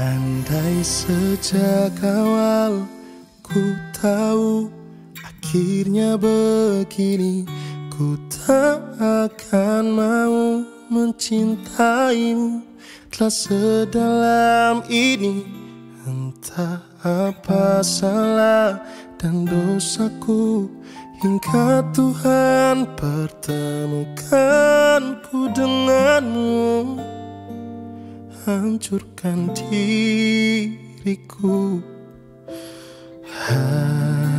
Andai sejak awal ku tahu akhirnya begini Ku tak akan mau mencintaimu telah sedalam ini Entah apa salah dan dosaku Hingga Tuhan pertemukanku denganmu. Hancurkan diriku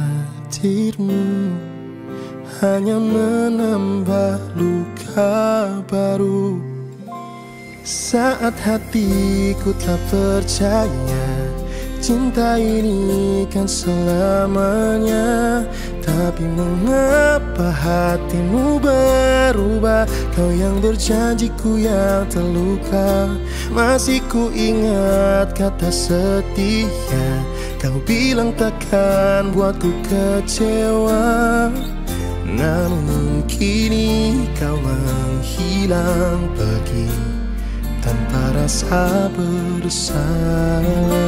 Hadirmu. Hanya menambah luka baru. Saat hatiku tak percaya Cinta ini kan selamanya. Tapi mengapa hatimu berubah? Kau yang berjanji ku yang terluka. Masih ku ingat kata setia. Kau bilang takkan buatku kecewa. Namun kini kau menghilang pergi tanpa rasa bersalah.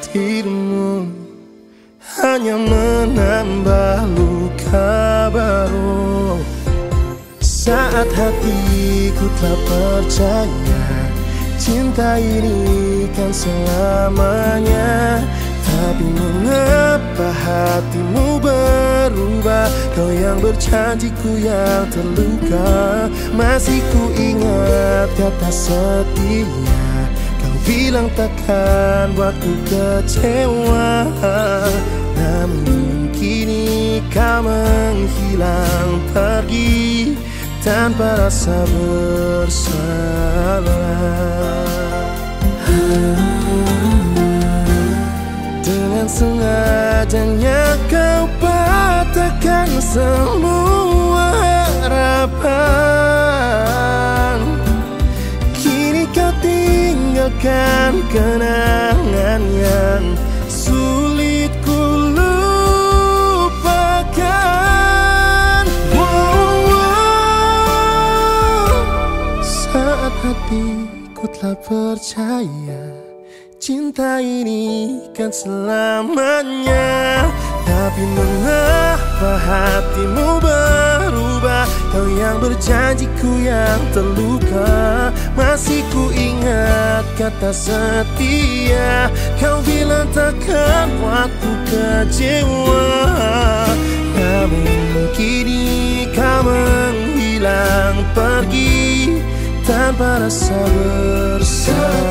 Hatimu hanya menambah luka baru Saat hatiku telah percaya Cinta ini kan selamanya tapi mengapa hatimu berubah? Kau yang berjanjiku yang terluka. Masih ku ingat kata setia Kau bilang takkan waktu kecewa. Namun kini kau menghilang pergi Tanpa rasa bersalah sengajanya kau patahkan semua harapan Kini kau tinggalkan kenangan yang sulit ku lupakan wow. Saat hatiku telah percaya Cinta ini kan selamanya Tapi mengapa hatimu berubah? Kau yang berjanjiku yang terluka Masih ku ingat kata setia. Kau bilang takkan waktu kecewa. Namun kini kau menghilang pergi tanpa rasa bersalah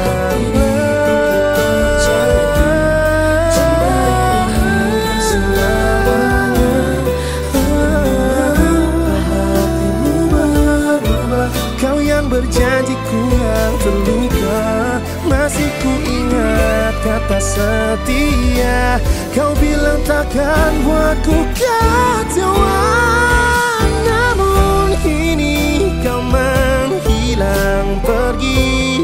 berjanji ku yang terluka Masih ku ingat kata setia. Kau bilang takkan buatku kecewa Namun ini kau hilang pergi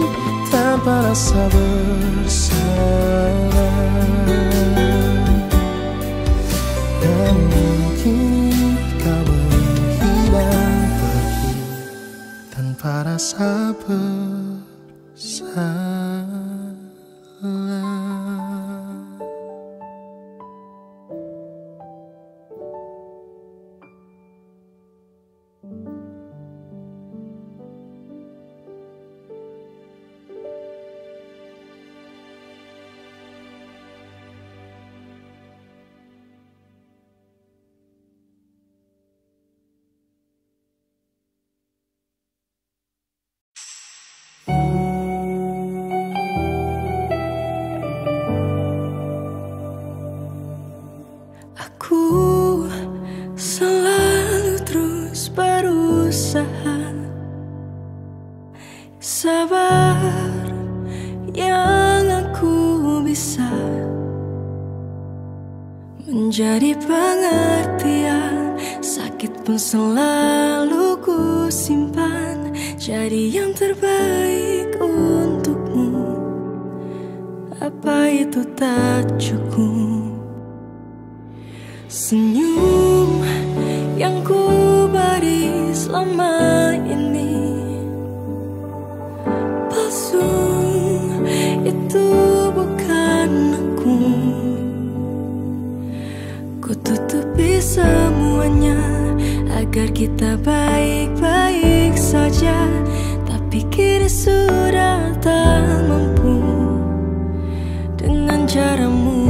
tanpa rasa bersalah. Dan kini kau menghilang pergi tanpa rasa bersalah pun selalu ku simpan Jadi yang terbaik untukmu? Apa itu tak cukup? Senyum yang ku beri selama Agar kita baik-baik saja Tapi kini sudah tak mampu. Dengan caramu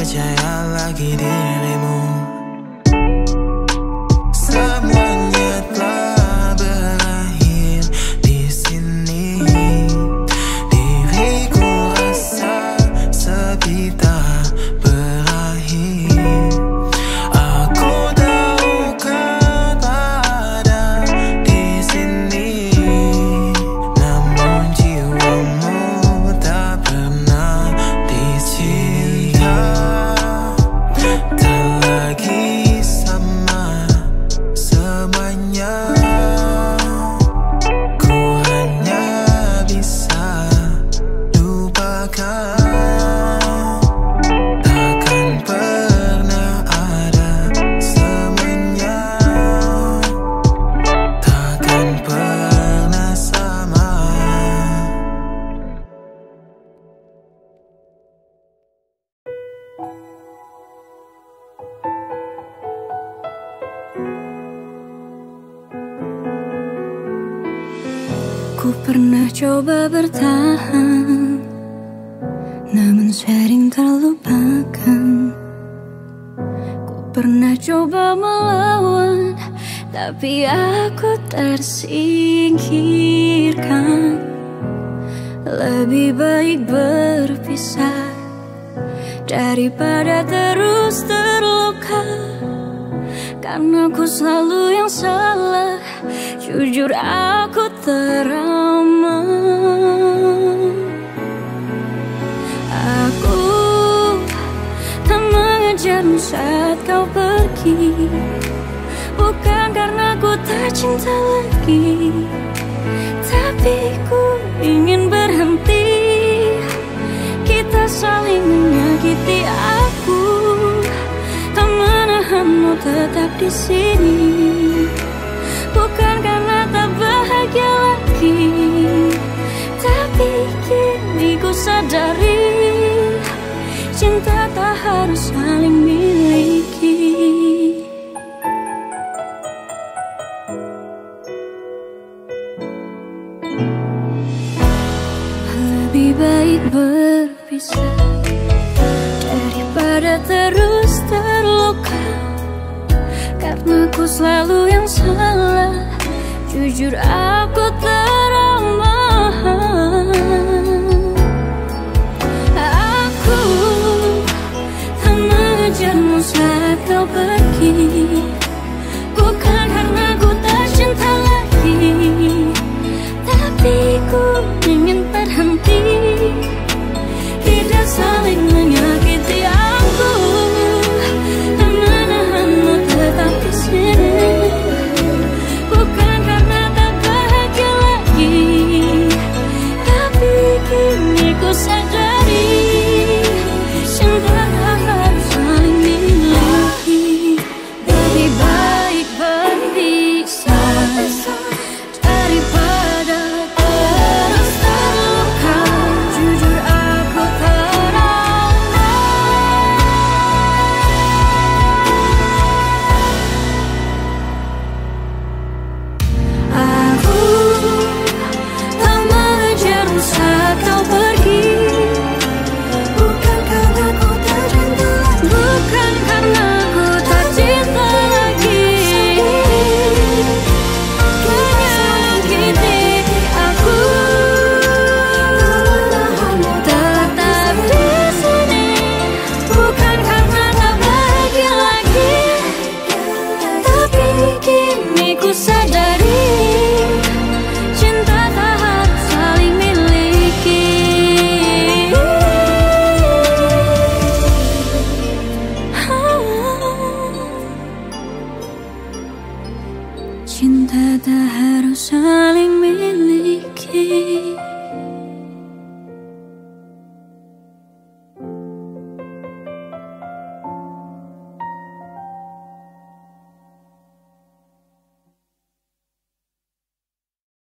percaya lagi dirimu coba bertahan Namun sering terlupakan. Ku pernah coba melawan Tapi aku tersingkirkan. Lebih baik berpisah Daripada terus terluka. Karena aku selalu yang salah Jujur aku trauma saat kau pergi. Bukan karena aku tak cinta lagi Tapi ku ingin berhenti. Kita saling menyakiti aku Tak menahanmu tetap di sini. Bukan karena tak bahagia lagi Tapi kini ku sadari Cinta tak harus saling miliki. Lebih baik berpisah. Daripada terus terluka. Karena ku selalu yang salah. Jujur aku saat kau pergi